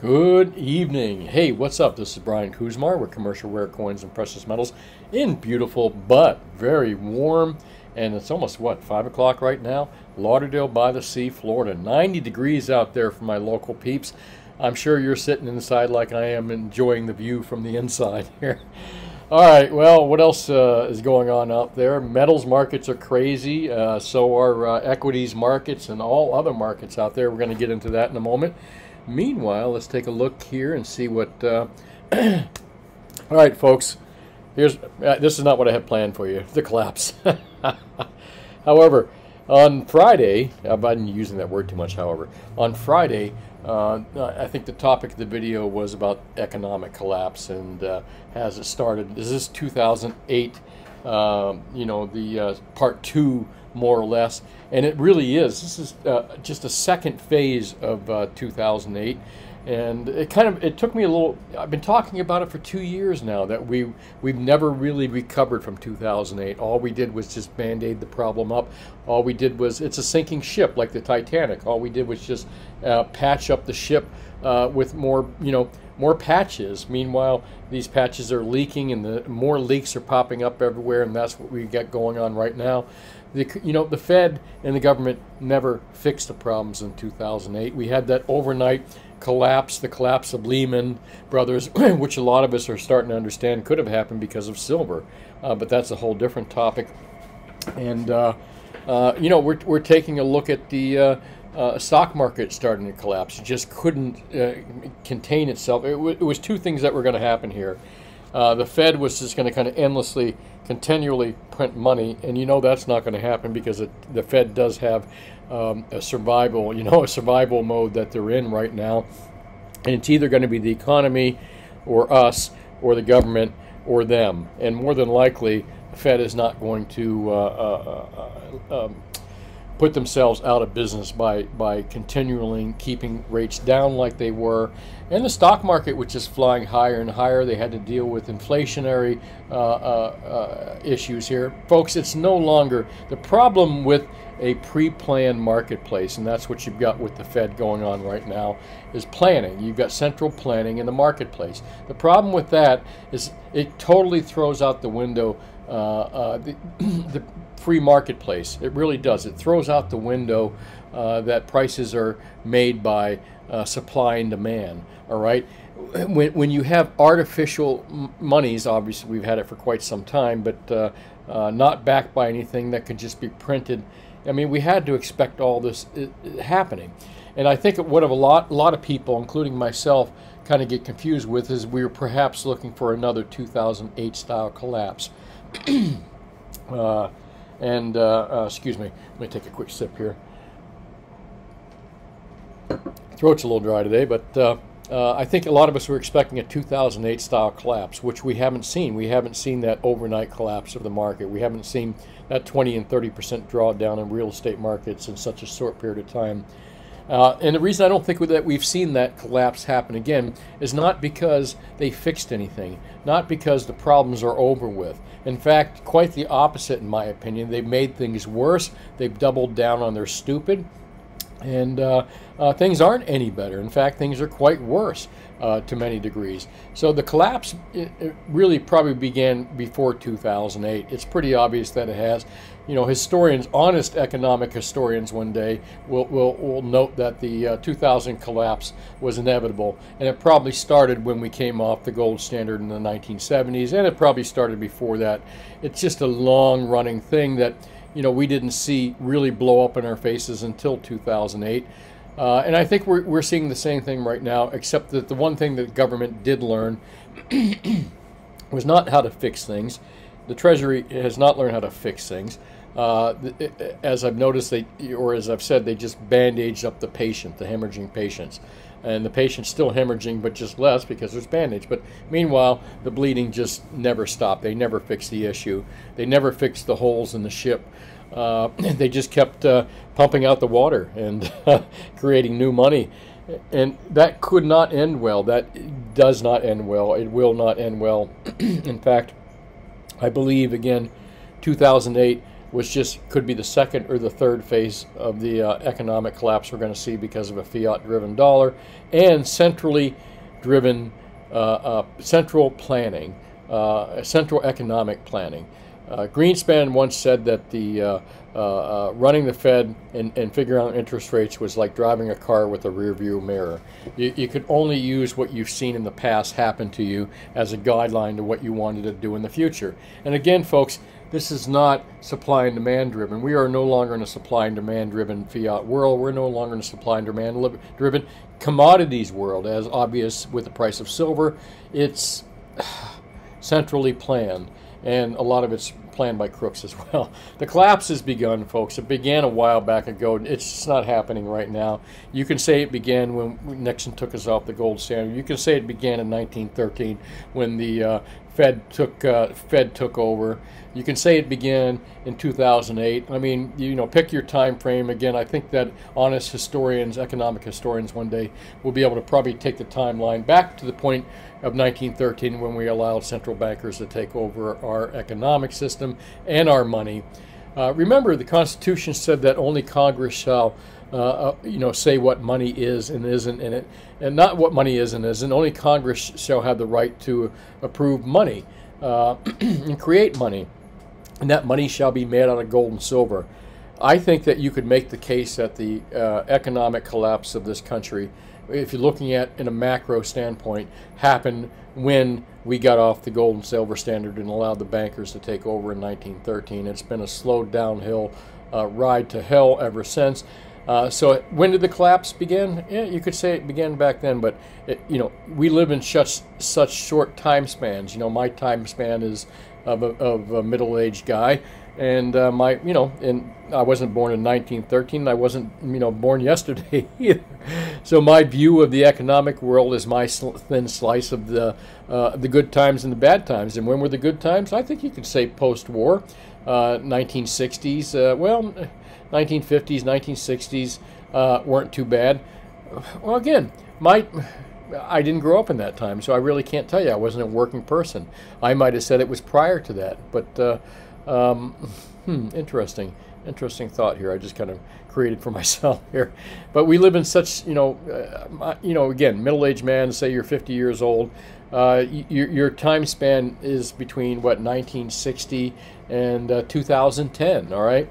Good evening. Hey, what's up? This is Brian Kuzmar with Commercial Rare Coins and Precious Metals in beautiful but very warm, and it's almost what, 5 o'clock right now? Lauderdale by the Sea, Florida. 90 degrees out there for my local peeps. I'm sure you're sitting inside like I am enjoying the view from the inside here. All right, well, what else uh, is going on out there? Metals markets are crazy, uh, so are uh, equities markets and all other markets out there. We're going to get into that in a moment. Meanwhile, let's take a look here and see what. Uh, all right, folks. Here's uh, this is not what I had planned for you. The collapse. however, on Friday, I've been using that word too much. However, on Friday, uh, I think the topic of the video was about economic collapse and uh, has it started? This is this 2008? Um, you know, the uh, part two more or less. And it really is. This is uh, just a second phase of uh, 2008. And it kind of it took me a little. I've been talking about it for two years now that we we've never really recovered from 2008. All we did was just band aid the problem up. All we did was it's a sinking ship like the Titanic. All we did was just uh, patch up the ship uh, with more you know more patches. Meanwhile, these patches are leaking and the more leaks are popping up everywhere, and that's what we got going on right now. The, you know, the Fed and the government never fixed the problems in 2008. We had that overnight collapse, the collapse of Lehman Brothers, which a lot of us are starting to understand could have happened because of silver. Uh, but that's a whole different topic. And, uh, uh, you know, we're, we're taking a look at the uh, uh, stock market starting to collapse. It just couldn't uh, contain itself. It, it, was two things that were going to happen here. the Fed was just going to kind of endlessly continually print money, and you know that's not going to happen because it, the Fed does have um, a survival, you know, a survival mode that they're in right now, and it's either going to be the economy, or us, or the government, or them, and more than likely, the Fed is not going to uh, uh, uh, um, put themselves out of business by, by continually keeping rates down like they were. And the stock market, which is flying higher and higher, they had to deal with inflationary uh, uh, uh, issues here. Folks, it's no longer the problem with a pre-planned marketplace, and that's what you've got with the Fed going on right now, is planning. You've got central planning in the marketplace. The problem with that is it totally throws out the window uh, uh, the, the free marketplace. It really does. It throws out the window uh, that prices are made by uh, supply and demand. All right. When, when you have artificial monies, obviously we've had it for quite some time, but uh, uh, not backed by anything that could just be printed. I mean, we had to expect all this uh, happening. And I think what a lot, a lot of people, including myself, kind of get confused with is we are perhaps looking for another 2008 style collapse. uh, and uh, uh, excuse me, let me take a quick sip here. Throat's a little dry today, but uh, uh, I think a lot of us were expecting a 2008 style collapse, which we haven't seen. We haven't seen that overnight collapse of the market. We haven't seen that 20 and 30 percent drawdown in real estate markets in such a short period of time. Uh, and the reason I don't think that we've seen that collapse happen again is not because they fixed anything, not because the problems are over with. In fact, quite the opposite, in my opinion. They've made things worse. They've doubled down on their stupid. And uh, uh, things aren't any better. In fact, things are quite worse uh, to many degrees. So the collapse it, it really probably began before 2008. It's pretty obvious that it has. You know, historians, honest economic historians, one day will will, will note that the uh, 2000 collapse was inevitable, and it probably started when we came off the gold standard in the 1970s, and it probably started before that. It's just a long-running thing that you know we didn't see really blow up in our faces until 2008. Uh, and I think we're, we're seeing the same thing right now, except that the one thing that government did learn was not how to fix things. The Treasury has not learned how to fix things. Uh, as I've noticed, they, or as I've said, they just bandaged up the patient, the hemorrhaging patients. And the patient's still hemorrhaging, but just less because there's bandage. But meanwhile, the bleeding just never stopped. They never fixed the issue. They never fixed the holes in the ship. Uh, they just kept uh, pumping out the water and creating new money. And that could not end well. That does not end well. It will not end well. In fact, I believe, again, 2008 was just could be the second or the third phase of the uh, economic collapse we're going to see because of a fiat-driven dollar and centrally driven uh, uh, central planning, uh, central economic planning. Uh, Greenspan once said that the uh, running the Fed and, and figuring out interest rates was like driving a car with a rearview mirror. You, you could only use what you've seen in the past happen to you as a guideline to what you wanted to do in the future. And again, folks, this is not supply and demand driven. We are no longer in a supply and demand driven fiat world. We're no longer in a supply and demand driven commodities world, as obvious with the price of silver. It's centrally planned, and a lot of it's planned by crooks as well. The collapse has begun, folks. It began a while back ago. It's not happening right now. You can say it began when Nixon took us off the gold standard. You can say it began in 1913 when the uh, Fed took uh, Fed took over. You can say it began in 2008. I mean, you know, pick your time frame. Again, I think that honest historians, economic historians, one day will be able to probably take the timeline back to the point of 1913 when we allowed central bankers to take over our economic system and our money. Uh, remember, the Constitution said that only Congress shall, uh, uh, you know, say what money is and isn't in it, and not what money is and isn't. Only Congress shall have the right to approve money uh, and create money, and that money shall be made out of gold and silver. I think that you could make the case that the uh, economic collapse of this country if you're looking at in a macro standpoint, happened when we got off the gold and silver standard and allowed the bankers to take over in 1913. It's been a slow downhill uh, ride to hell ever since. Uh, so when did the collapse begin? Yeah, you could say it began back then, but it, you know we live in such such short time spans. You know, my time span is of a, of a middle-aged guy, and uh, my you know and I wasn't born in 1913 I wasn't you know born yesterday either. So my view of the economic world is my sl- thin slice of the uh, the good times and the bad times. And when were the good times? I think you could say post-war uh, 1960s uh, well 1950s 1960s uh, weren't too bad well again my I didn't grow up in that time, so I really can't tell you. I wasn't a working person. I might have said it was prior to that, but uh, um, hmm, interesting, interesting thought here. I just kind of created for myself here. But we live in such, you know, uh, you know, again, middle-aged man. Say you're 50 years old. Uh, your, your time span is between what 1960 and uh, 2010. All right,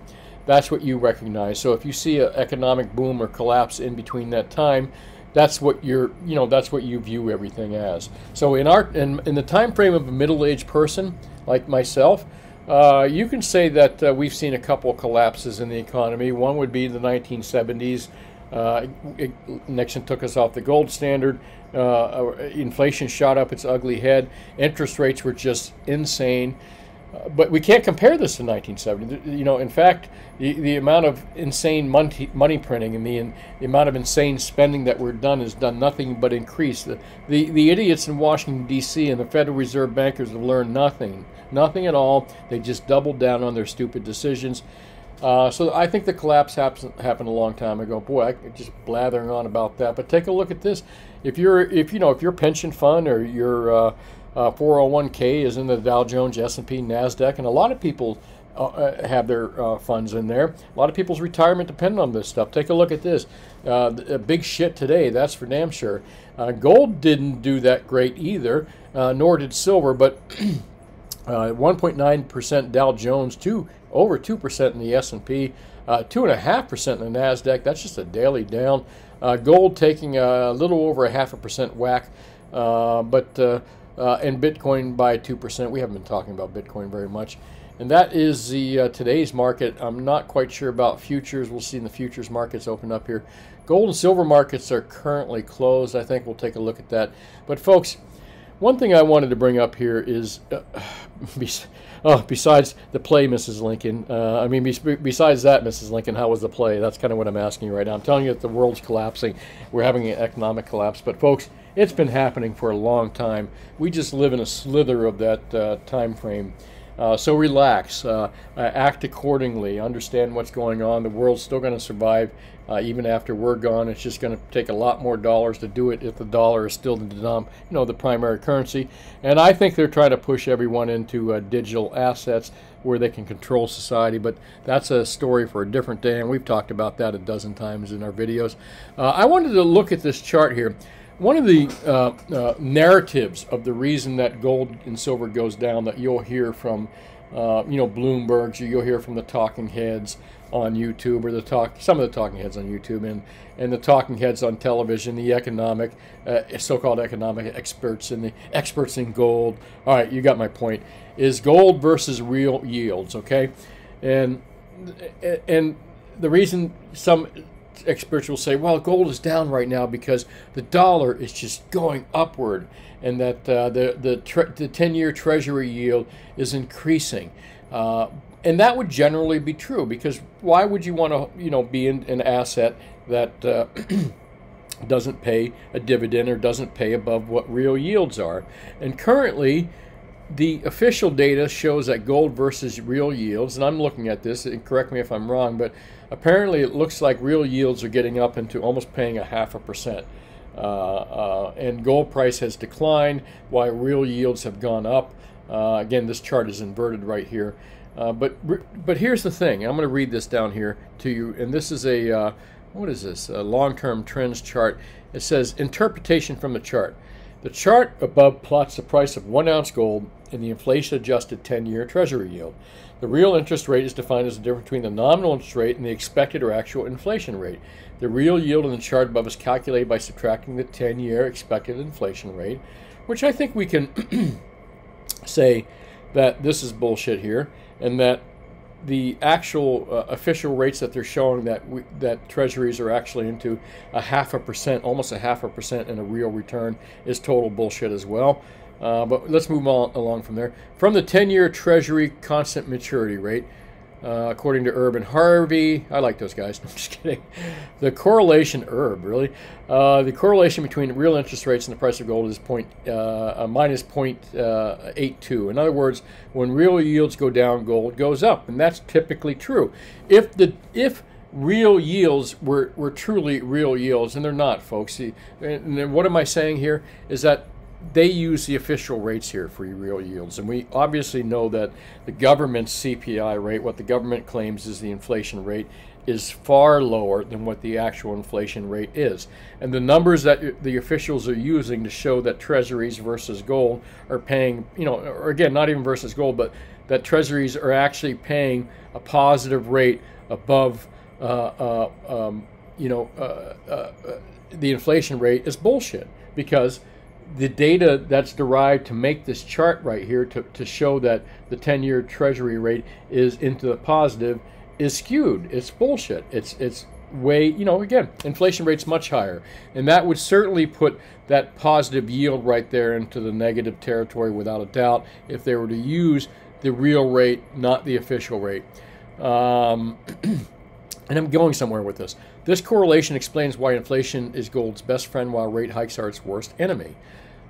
that's what you recognize. So if you see an economic boom or collapse in between that time, that's what you're you know that's what you view everything as so in our in, in the time frame of a middle-aged person like myself uh, you can say that uh, we've seen a couple collapses in the economy. One would be the 1970s. Uh, it, Nixon took us off the gold standard. Uh, inflation shot up its ugly head. Interest rates were just insane. But we can't compare this to 1970. You know, in fact, the, the amount of insane money, money printing and the, in, the amount of insane spending that we're done has done nothing but increase. The, the, the idiots in Washington, D.C. and the Federal Reserve bankers have learned nothing Nothing at all. They just doubled down on their stupid decisions. Uh, so I think the collapse happened, happened a long time ago. Boy, I just blathering on about that. But take a look at this. If you're, if you know, if your pension fund or your uh, uh, 401k is in the Dow Jones, S&P, Nasdaq, and a lot of people uh, uh, have their uh, funds in there. A lot of people's retirement depend on this stuff. Take a look at this. big shit today. That's for damn sure. gold didn't do that great either, nor did silver, but. 1.9% uh, Dow Jones, two over 2% in the S&P, uh, 2.5% in the Nasdaq. That's just a daily down. Uh, gold taking a little over a half a percent whack, uh, but uh, uh, and Bitcoin by 2%. We haven't been talking about Bitcoin very much. And that is the today's market. I'm not quite sure about futures. We'll see in the futures markets open up here. Gold and silver markets are currently closed. I think we'll take a look at that. But folks, one thing I wanted to bring up here is, uh, oh, besides the play, Mrs. Lincoln. Uh, I mean, besides that, Mrs. Lincoln, how was the play? That's kind of what I'm asking you right now. I'm telling you that the world's collapsing. We're having an economic collapse. But folks, it's been happening for a long time. We just live in a slither of that uh, time frame. Uh, so relax, uh, uh, act accordingly, understand what's going on. The world's still going to survive uh, even after we're gone. It's just going to take a lot more dollars to do it if the dollar is still the denom- you know the primary currency. And I think they're trying to push everyone into uh, digital assets where they can control society. But that's a story for a different day, and we've talked about that a dozen times in our videos. Uh, I wanted to look at this chart here. One of the uh, uh, narratives of the reason that gold and silver goes down that you'll hear from, uh, you know, Bloomberg's, you'll hear from the talking heads on YouTube or the talk, some of the talking heads on YouTube and, and the talking heads on television, the economic, uh, so-called economic experts and the experts in gold. All right, you got my point. Is gold versus real yields, okay? And and the reason some experts will say, well, gold is down right now because the dollar is just going upward and that uh, the, the, the 10 year treasury yield is increasing. Uh, and that would generally be true because why would you want to you know be in an asset that uh, doesn't pay a dividend or doesn't pay above what real yields are and currently the official data shows that gold versus real yields and i'm looking at this and correct me if i'm wrong but apparently it looks like real yields are getting up into almost paying a half a percent. Uh, uh, and gold price has declined while real yields have gone up. Uh, again, this chart is inverted right here. Uh, but but here's the thing. I'm going to read this down here to you, and this is a uh, what is this? A long-term trends chart. It says interpretation from the chart. The chart above plots the price of one ounce gold and the inflation-adjusted 10-year Treasury yield. The real interest rate is defined as the difference between the nominal interest rate and the expected or actual inflation rate. The real yield in the chart above is calculated by subtracting the 10 year expected inflation rate, which I think we can say that this is bullshit here and that the actual uh, official rates that they're showing that we, that treasuries are actually into a half a percent, almost a half a percent in a real return is total bullshit as well. Uh, but let's move on along from there. From the 10 year Treasury constant maturity rate, uh, according to Erb and Harvey, I like those guys. I'm just kidding. The correlation, Herb, really, uh, the correlation between real interest rates and the price of gold is point uh, minus 0.82. Uh, in other words, when real yields go down, gold goes up, and that's typically true. If the if real yields were, were truly real yields, and they're not, folks. And what am I saying here? Is that they use the official rates here for real yields. And we obviously know that the government's CPI rate, what the government claims is the inflation rate, is far lower than what the actual inflation rate is. And the numbers that the officials are using to show that treasuries versus gold are paying, you know, or again, not even versus gold, but that treasuries are actually paying a positive rate above, uh, uh, um, you know, uh, uh the inflation rate is bullshit because the data that's derived to make this chart right here to, to show that the 10-year treasury rate is into the positive is skewed. It's bullshit. It's it's way, you know, again, inflation rate's much higher. And that would certainly put that positive yield right there into the negative territory without a doubt if they were to use the real rate, not the official rate. Um, and I'm going somewhere with this. This correlation explains why inflation is gold's best friend while rate hikes are its worst enemy.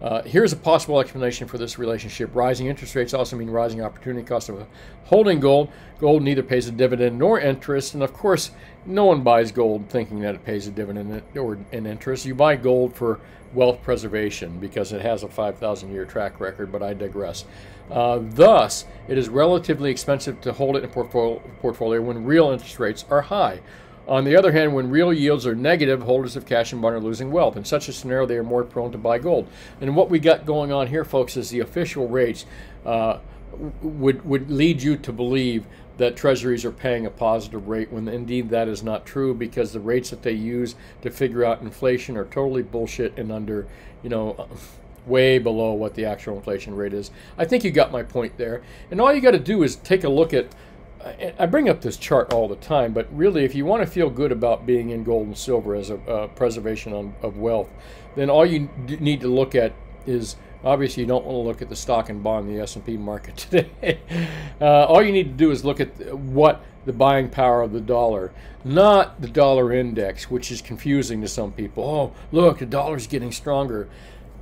Uh, here's a possible explanation for this relationship. Rising interest rates also mean rising opportunity cost of holding gold. Gold neither pays a dividend nor interest, and of course, no one buys gold thinking that it pays a dividend or an interest. You buy gold for wealth preservation because it has a 5,000 year track record, but I digress. Uh, thus, it is relatively expensive to hold it in a portfolio when real interest rates are high. On the other hand, when real yields are negative, holders of cash and bond are losing wealth. In such a scenario, they are more prone to buy gold. And what we got going on here, folks, is the official rates uh, would would lead you to believe that treasuries are paying a positive rate when indeed that is not true because the rates that they use to figure out inflation are totally bullshit and under, you know, way below what the actual inflation rate is. I think you got my point there. And all you got to do is take a look at I bring up this chart all the time, but really, if you want to feel good about being in gold and silver as a uh, preservation on, of wealth, then all you need to look at is obviously you don't want to look at the stock and bond, the S&P market today. uh, all you need to do is look at what the buying power of the dollar, not the dollar index, which is confusing to some people. Oh, look, the dollar's getting stronger.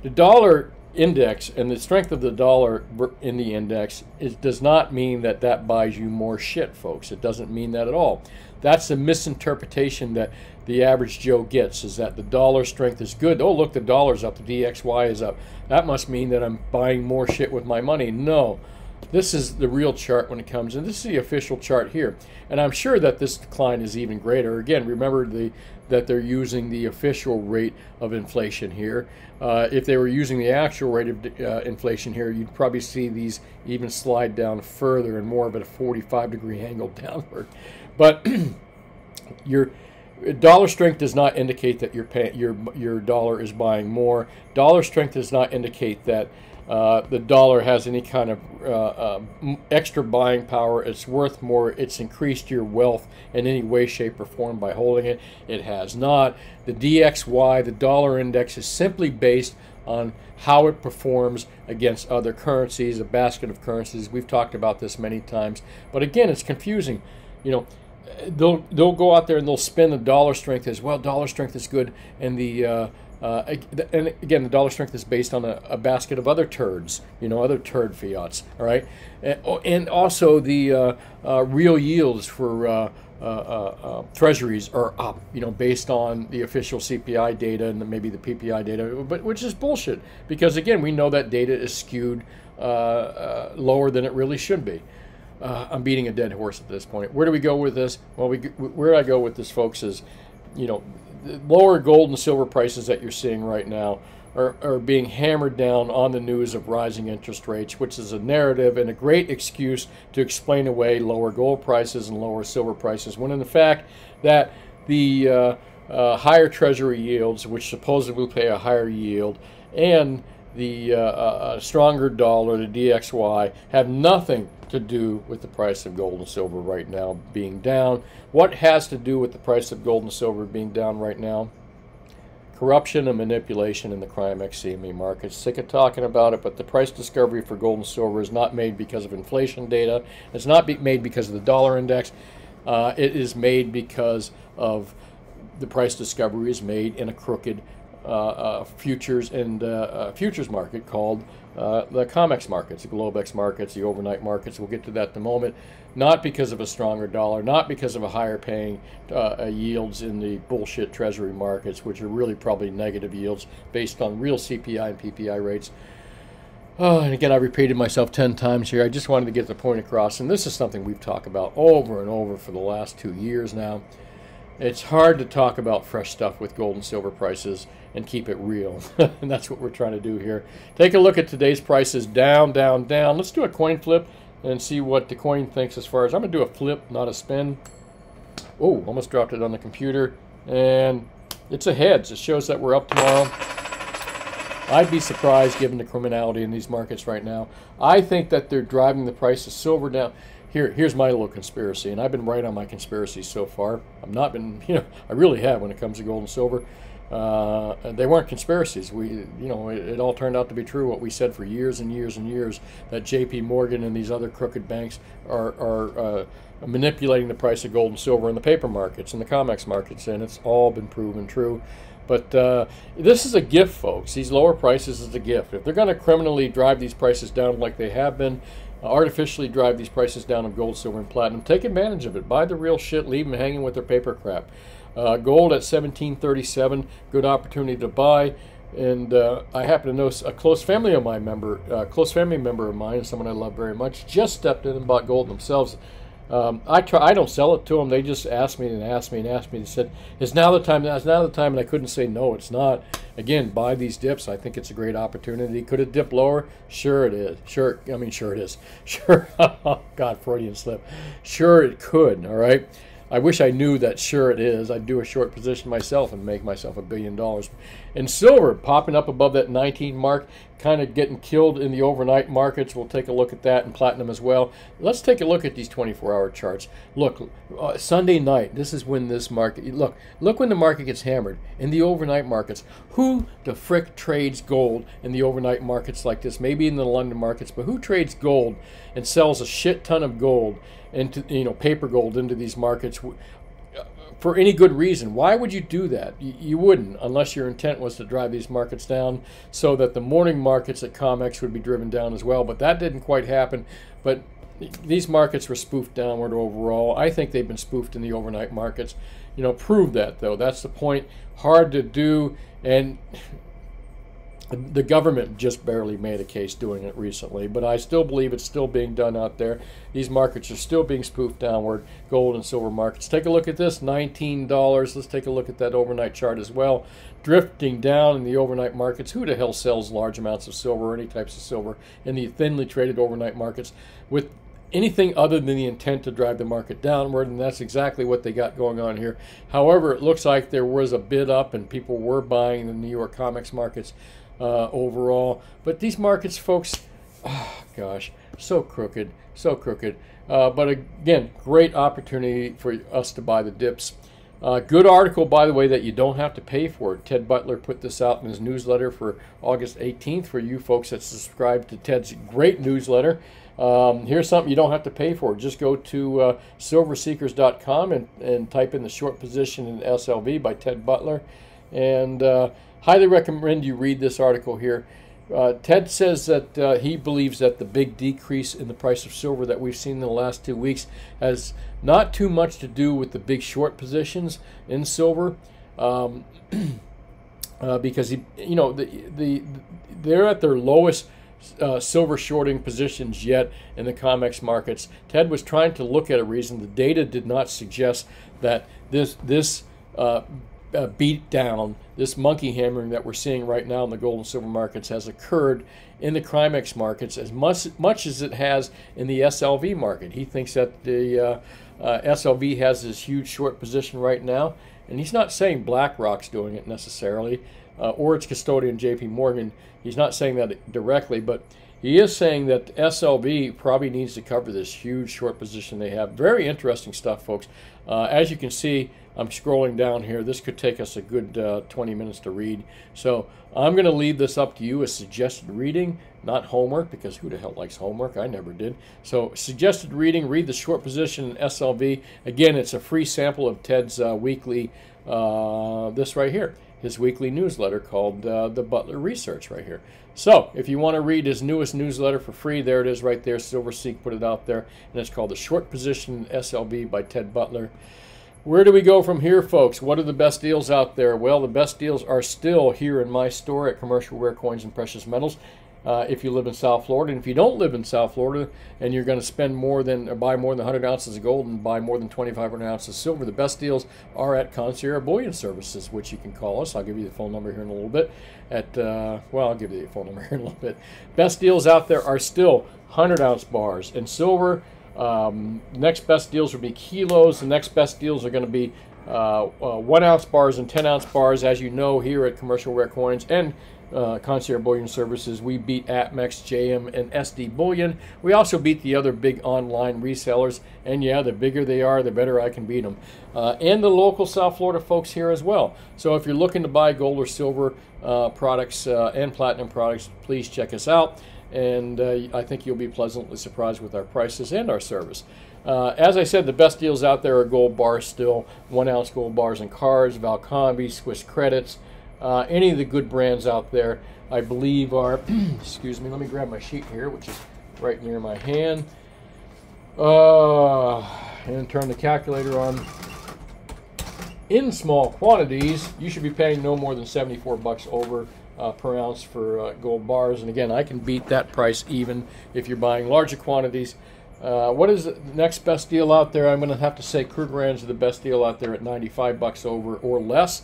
The dollar index and the strength of the dollar in the index does not mean that that buys you more shit folks. It doesn't mean that at all. That's the misinterpretation that the average joe gets is that the dollar strength is good. Oh look the dollar's up. The dxy is up. That must mean that i'm buying more shit with my money. No this is the real chart when it comes in. This is the official chart here. And I'm sure that this decline is even greater. Again, remember the that they're using the official rate of inflation here. Uh, if they were using the actual rate of uh, inflation here, you'd probably see these even slide down further and more of a 45 degree angle downward. But your dollar strength does not indicate that your pay, your your dollar is buying more. Dollar strength does not indicate that uh, the dollar has any kind of uh, uh, extra buying power. It's worth more. It's increased your wealth in any way, shape, or form by holding it. It has not. The DXY, the dollar index, is simply based on how it performs against other currencies, a basket of currencies. We've talked about this many times, but again, it's confusing. You know, they'll they'll go out there and they'll spin the dollar strength as well. Dollar strength is good, and the uh, and again, the dollar strength is based on a, a, basket of other turds, you know, other turd fiats. All right, and, oh, also the uh, uh, real yields for uh, uh, uh, treasuries are up, you know, based on the official CPI data and maybe the PPI data, but which is bullshit because again, we know that data is skewed lower than it really should be. I'm beating a dead horse at this point. Where do we go with this? Well, we where I go with this, folks, is you know lower gold and silver prices that you're seeing right now are, are being hammered down on the news of rising interest rates, which is a narrative and a great excuse to explain away lower gold prices and lower silver prices, when in the fact that the uh, uh, higher treasury yields, which supposedly pay a higher yield, and the uh, uh, uh stronger dollar, the DXY, have nothing to do with the price of gold and silver right now being down. What has to do with the price of gold and silver being down right now? Corruption and manipulation in the CRIMEX CME markets. Sick of talking about it, but the price discovery for gold and silver is not made because of inflation data. It's not be made because of the dollar index. Uh, it is made because of the price discovery is made in a crooked futures and uh, uh, futures market called uh, the COMEX markets, the Globex markets, the overnight markets. We'll get to that in a moment. Not because of a stronger dollar, not because of a higher paying uh, yields in the bullshit treasury markets, which are really probably negative yields based on real CPI and PPI rates. Oh, and again, I repeated myself 10 times here. I just wanted to get the point across. And this is something we've talked about over and over for the last two years now. It's hard to talk about fresh stuff with gold and silver prices and keep it real. and that's what we're trying to do here. Take a look at today's prices down, down, down. Let's do a coin flip and see what the coin thinks as far as I'm going to do a flip, not a spin. Oh, almost dropped it on the computer. And it's a heads. It shows that we're up tomorrow. I'd be surprised given the criminality in these markets right now. I think that they're driving the price of silver down. Here, here's my little conspiracy, and I've been right on my conspiracies so far. I've not been, you know, I really have when it comes to gold and silver. Uh, they weren't conspiracies. We, you know, it, it, all turned out to be true. What we said for years and years and years that J.P. Morgan and these other crooked banks are are uh, manipulating the price of gold and silver in the paper markets and the COMEX markets, and it's all been proven true. But uh, this is a gift, folks. These lower prices is a gift. If they're going to criminally drive these prices down like they have been, artificially drive these prices down of gold, silver, and platinum, take advantage of it. Buy the real shit. Leave them hanging with their paper crap. Uh, gold at 1737, good opportunity to buy. And uh, I happen to know a close family of my member, uh, close family member of mine, someone I love very much, just stepped in and bought gold themselves. Um, I try. I don't sell it to them. They just ask me and ask me and ask me. They said, "Is now the time? Is now the time?" And I couldn't say no. It's not. Again, buy these dips. I think it's a great opportunity. Could it dip lower? Sure, it is. Sure. I mean, sure it is. Sure. God, Freudian slip. Sure, it could. All right. I wish I knew that sure it is. I'd do a short position myself and make myself a billion dollars. And silver popping up above that 19 mark, kind of getting killed in the overnight markets. We'll take a look at that and platinum as well. Let's take a look at these 24-hour charts. Look, uh, Sunday night, this is when this market, look, look when the market gets hammered in the overnight markets. Who the frick trades gold in the overnight markets like this? Maybe in the London markets, but who trades gold and sells a shit ton of gold into, you know, paper gold into these markets? For any good reason. Why would you do that? You, wouldn't, unless your intent was to drive these markets down so that the morning markets at COMEX would be driven down as well. But that didn't quite happen. But these markets were spoofed downward overall. I think they've been spoofed in the overnight markets. You know, prove that though. That's the point. Hard to do, and the government just barely made a case doing it recently, but I still believe it's still being done out there. These markets are still being spoofed downward, gold and silver markets. Take a look at this $19. Let's take a look at that overnight chart as well. Drifting down in the overnight markets. Who the hell sells large amounts of silver or any types of silver in the thinly traded overnight markets with anything other than the intent to drive the market downward, and that's exactly what they got going on here. However, it looks like there was a bid up and people were buying the New York COMEX markets uh, overall. But these markets, folks, oh, gosh, so crooked, so crooked. Uh, but again, great opportunity for us to buy the dips. Uh, good article, by the way, that you don't have to pay for. Ted Butler put this out in his newsletter for August 18th for you folks that subscribe to Ted's great newsletter. Um, here's something you don't have to pay for. Just go to uh, silverseekers.com and, and type in the short position in SLV by Ted Butler. And uh, highly recommend you read this article here. Uh, Ted says that uh, he believes that the big decrease in the price of silver that we've seen in the last two weeks has not too much to do with the big short positions in silver, um, uh, because he, you know, the, the they're at their lowest uh, silver shorting positions yet in the COMEX markets. Ted was trying to look at a reason. The data did not suggest that this this uh, uh, beat down, this monkey hammering that we're seeing right now in the gold and silver markets has occurred in the COMEX markets as much, much as it has in the SLV market. He thinks that the uh, uh, SLV has this huge short position right now, and he's not saying BlackRock's doing it necessarily, uh, or its custodian JP Morgan. He's not saying that directly, but he is saying that SLV probably needs to cover this huge short position they have. Very interesting stuff, folks. Uh, as you can see, I'm scrolling down here. This could take us a good uh, 20 minutes to read. So I'm going to leave this up to you as suggested reading, not homework, because who the hell likes homework? I never did. So suggested reading, read the short position in SLV. Again, it's a free sample of Ted's uh, weekly, uh, this right here his weekly newsletter called uh, The Butler Research right here. So if you want to read his newest newsletter for free, there it is right there. SilverSeek put it out there, and it's called The Short Position SLV by Ted Butler. Where do we go from here, folks? What are the best deals out there? Well, the best deals are still here in my store at Commercial Rare Coins and Precious Metals uh, if you live in South Florida. And if you don't live in South Florida and you're going to spend more than or buy more than 100 ounces of gold and buy more than 2,500 ounces of silver, the best deals are at Concierge Bullion Services, which you can call us. I'll give you the phone number here in a little bit. At uh, well, I'll give you the phone number here in a little bit. Best deals out there are still 100 ounce bars and silver. Um, next best deals would be kilos. The next best deals are going to be uh, uh, one ounce bars and 10 ounce bars, as you know, here at Commercial Rare Coins and uh, Concierge Bullion Services. We beat APMEX, JM, and SD Bullion. We also beat the other big online resellers. And yeah, the bigger they are, the better I can beat them. Uh, and the local South Florida folks here as well. So if you're looking to buy gold or silver uh, products uh, and platinum products, please check us out. And uh, I think you'll be pleasantly surprised with our prices and our service. Uh, as I said, the best deals out there are gold bars still, one ounce gold bars and cards, Valcambi, Swiss credits, uh, any of the good brands out there, I believe are, excuse me, let me grab my sheet here, which is right near my hand. Uh, and turn the calculator on. In small quantities, you should be paying no more than 74 bucks over uh, per ounce for uh, gold bars. And again, I can beat that price even if you're buying larger quantities. Uh, what is the next best deal out there? I'm going to have to say Krugerrands are the best deal out there at 95 bucks over or less.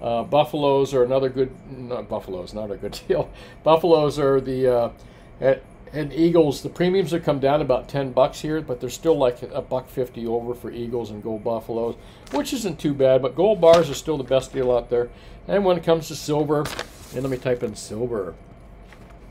Uh, buffaloes are another good. Not buffaloes, not a good deal. Buffaloes are the uh, and eagles. The premiums have come down about ten bucks here, but they're still like a buck fifty over for eagles and gold buffaloes, which isn't too bad. But gold bars are still the best deal out there. And when it comes to silver, and let me type in silver.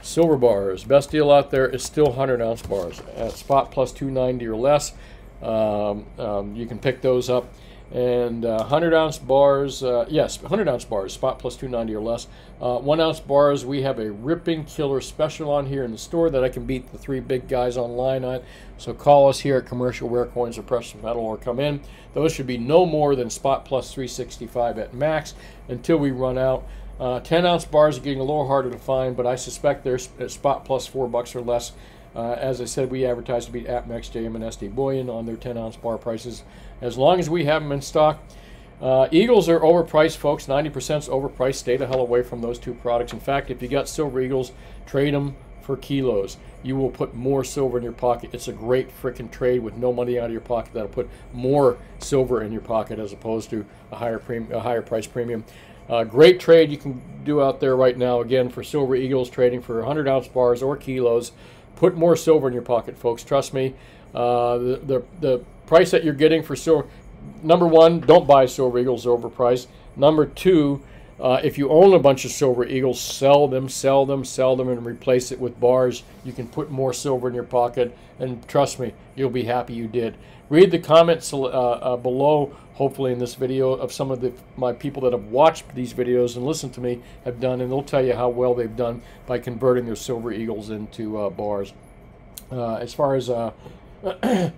Silver bars, best deal out there is still 100 ounce bars at spot plus 290 or less. Um, um, you can pick those up And uh, 100 ounce bars, uh, yes, 100 ounce bars, spot plus 290 or less. Uh, one ounce bars, we have a ripping killer special on here in the store that I can beat the three big guys online on. So call us here at Commercial Rare Coins or Precious Metal or come in. Those should be no more than spot plus 365 at max until we run out. Uh, 10 ounce bars are getting a little harder to find, but I suspect they're at spot plus four bucks or less. Uh, as I said, we advertise to beat APMEX, JM, and SD Bullion on their 10 ounce bar prices as long as we have them in stock. Uh, Eagles are overpriced, folks. 90% is overpriced. Stay the hell away from those two products. In fact, if you got silver Eagles, trade them for kilos. You will put more silver in your pocket. It's a great freaking trade with no money out of your pocket. That'll put more silver in your pocket as opposed to a higher premium, a higher price premium. Uh, great trade you can do out there right now. Again, for silver Eagles trading for 100 ounce bars or kilos. Put more silver in your pocket, folks. Trust me. Uh, the, the, the price that you're getting for silver, number one, don't buy silver eagles overpriced. Number two, uh, if you own a bunch of silver eagles, sell them, sell them, sell them, and replace it with bars. You can put more silver in your pocket, and trust me, you'll be happy you did. Read the comments uh, uh, below, hopefully in this video, of some of the my people that have watched these videos and listened to me have done, and they'll tell you how well they've done by converting their silver eagles into uh, bars. Uh, as far as uh, 90%,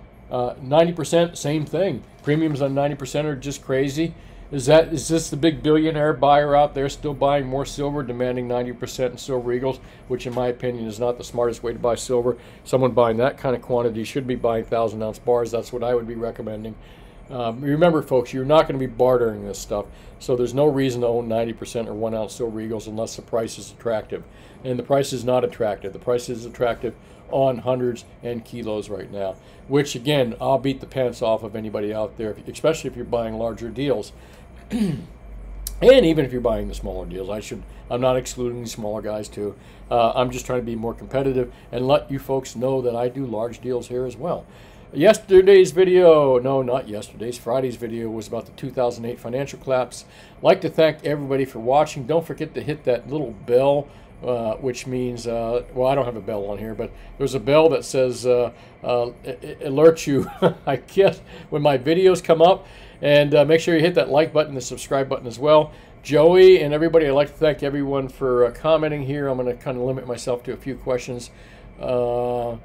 uh, same thing. Premiums on 90% are just crazy. Is that is this the big billionaire buyer out there still buying more silver, demanding 90% in silver eagles, which in my opinion is not the smartest way to buy silver. Someone buying that kind of quantity should be buying thousand ounce bars. That's what I would be recommending. Um, remember, folks, you're not going to be bartering this stuff, so there's no reason to own 90% or one ounce silver eagles unless the price is attractive. And the price is not attractive. The price is attractive on hundreds and kilos right now, which again, I'll beat the pants off of anybody out there, especially if you're buying larger deals. and even if you're buying the smaller deals, I should. I'm not excluding the smaller guys too. Uh, I'm just trying to be more competitive and let you folks know that I do large deals here as well. Yesterday's video, no, not yesterday's, Friday's video was about the 2008 financial collapse. Like to thank everybody for watching. Don't forget to hit that little bell uh, which means, uh, well, I don't have a bell on here, but there's a bell that says uh, uh alerts you, I guess, when my videos come up. And uh, make sure you hit that like button, the subscribe button as well. Joey and everybody, I'd like to thank everyone for uh, commenting here. I'm going to kind of limit myself to a few questions. my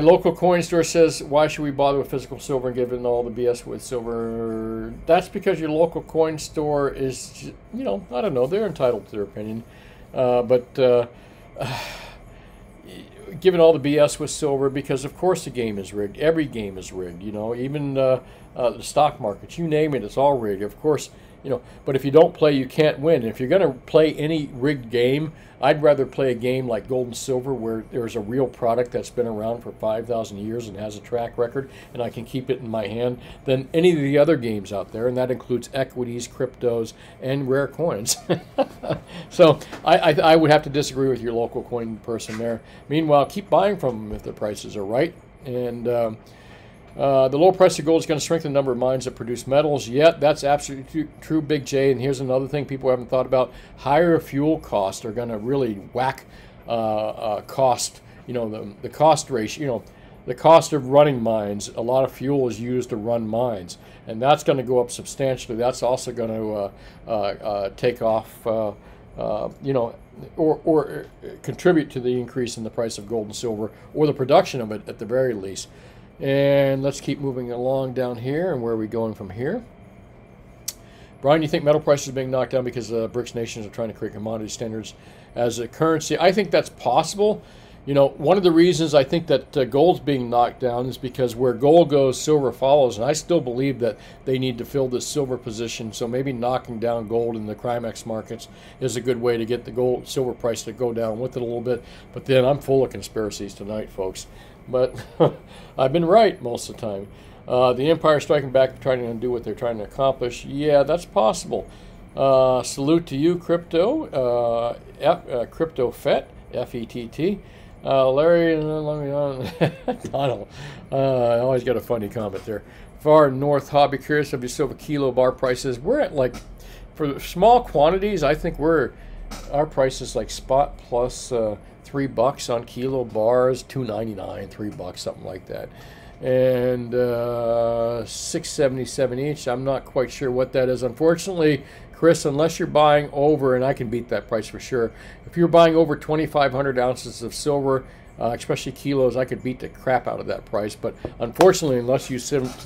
local coin store says, why should we bother with physical silver and give it all the BS with silver? That's because your local coin store is, you know, I don't know, they're entitled to their opinion. Uh, but uh, given all the BS with silver, because of course the game is rigged. Every game is rigged. You know, even uh, uh, the stock markets, you name it, it's all rigged. Of course, you know. But if you don't play, you can't win. if you're going to play any rigged game, I'd rather play a game like Gold and Silver where there's a real product that's been around for 5,000 years and has a track record, and I can keep it in my hand than any of the other games out there, and that includes equities, cryptos, and rare coins. so I, I, I, would have to disagree with your local coin person there. Meanwhile, keep buying from them if the prices are right, and. Um, uh, the low price of gold is going to strengthen the number of mines that produce metals. Yet, that's absolutely true, Big J. And here's another thing people haven't thought about: higher fuel costs are going to really whack uh, uh, cost. You know, the the cost ratio. You know, the cost of running mines. A lot of fuel is used to run mines, and that's going to go up substantially. That's also going to uh, uh, take off. you know, or, or contribute to the increase in the price of gold and silver, or the production of it at the very least. And let's keep moving along down here. And where are we going from here? Brian, you think metal prices are being knocked down because uh, BRICS nations are trying to create commodity standards as a currency? I think that's possible. You know, one of the reasons I think that uh, gold's being knocked down is because where gold goes, silver follows. And I still believe that they need to fill this silver position. So maybe knocking down gold in the CRIMEX markets is a good way to get the gold silver price to go down with it a little bit. But then I'm full of conspiracies tonight, folks but I've been right most of the time. Uh, the Empire striking back, trying to undo what they're trying to accomplish. Yeah, that's possible. Uh, salute to you, crypto, uh, F, uh, crypto Fett, F E T T. Uh, Larry Donald. Uh, I always got a funny comment there. Far North Hobby, curious of silver kilo bar prices. We're at like, for small quantities, I think we're, our price is like spot plus uh, three bucks on kilo bars, two ninety nine, three bucks, something like that. and uh, 677 each. I'm not quite sure what that is. Unfortunately, Chris, unless you're buying over, and I can beat that price for sure. If you're buying over 2,500 ounces of silver, uh, especially kilos, I could beat the crap out of that price. But unfortunately, unless you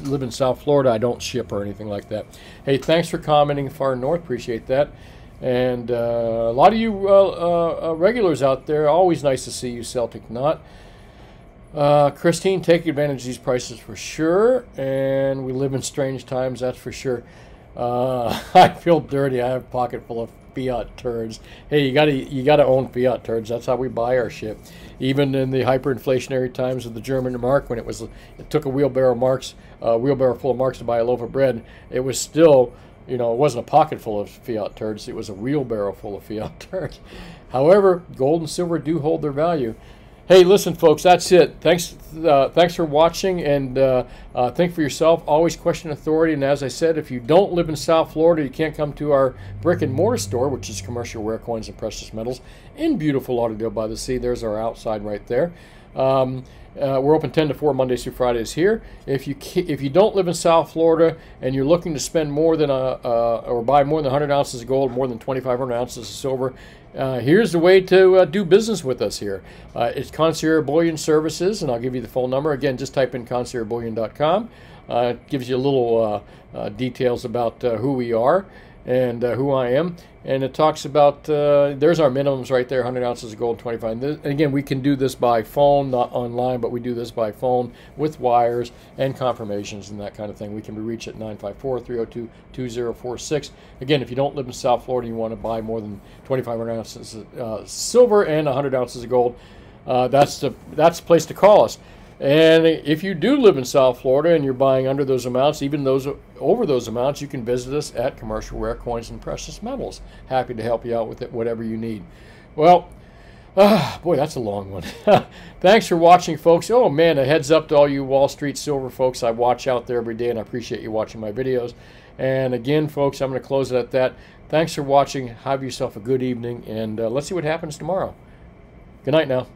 live in South Florida, I don't ship or anything like that. Hey, thanks for commenting far north. Appreciate that. And uh, a lot of you uh, uh, uh regulars out there, always nice to see you, Celtic Knot. Uh, Christine, take advantage of these prices for sure. And we live in strange times, that's for sure. I feel dirty. I have a pocket full of fiat turds. Hey, you gotta you gotta own fiat turds. That's how we buy our shit. Even in the hyperinflationary times of the German mark, when it was it took a wheelbarrow marks, a wheelbarrow full of marks to buy a loaf of bread, it was still you know, it wasn't a pocket full of fiat turds, it was a wheelbarrow full of fiat turds. However, gold and silver do hold their value. Hey, listen, folks, that's it. Thanks, uh, thanks for watching, and uh, uh, think for yourself. Always question authority. And as I said, if you don't live in South Florida, you can't come to our brick and mortar store, which is Commercial Rare Coins and Precious Metals in beautiful Lauderdale by the Sea. There's our outside right there. Um, uh, we're open 10 to 4 Mondays through Fridays here. If you if you don't live in South Florida and you're looking to spend more than a or buy more than 100 ounces of gold, more than 2,500 ounces of silver, uh, here's the way to uh, do business with us here. Uh, it's Concierge Bullion Services, and I'll give you the phone number. Again, just type in conciergebullion.com. Uh, it gives you a little uh, details about who we are and uh, who I am. And it talks about uh, there's our minimums right there 100 ounces of gold, 25. And again, we can do this by phone, not online, but we do this by phone with wires and confirmations and that kind of thing. We can be reached at 954 302 2046. Again, if you don't live in South Florida and you want to buy more than 2,500 ounces of uh, silver and 100 ounces of gold, uh, that's, the, that's the place to call us. And if you do live in South Florida and you're buying under those amounts, even those over those amounts, you can visit us at Commercial Rare Coins and Precious Metals. Happy to help you out with it, whatever you need. Well, ah, boy, that's a long one. Thanks for watching, folks. Oh man, a heads up to all you Wall Street silver folks. I watch out there every day, and I appreciate you watching my videos. And again, folks, I'm going to close it at that. Thanks for watching. Have yourself a good evening, and uh, let's see what happens tomorrow. Good night now.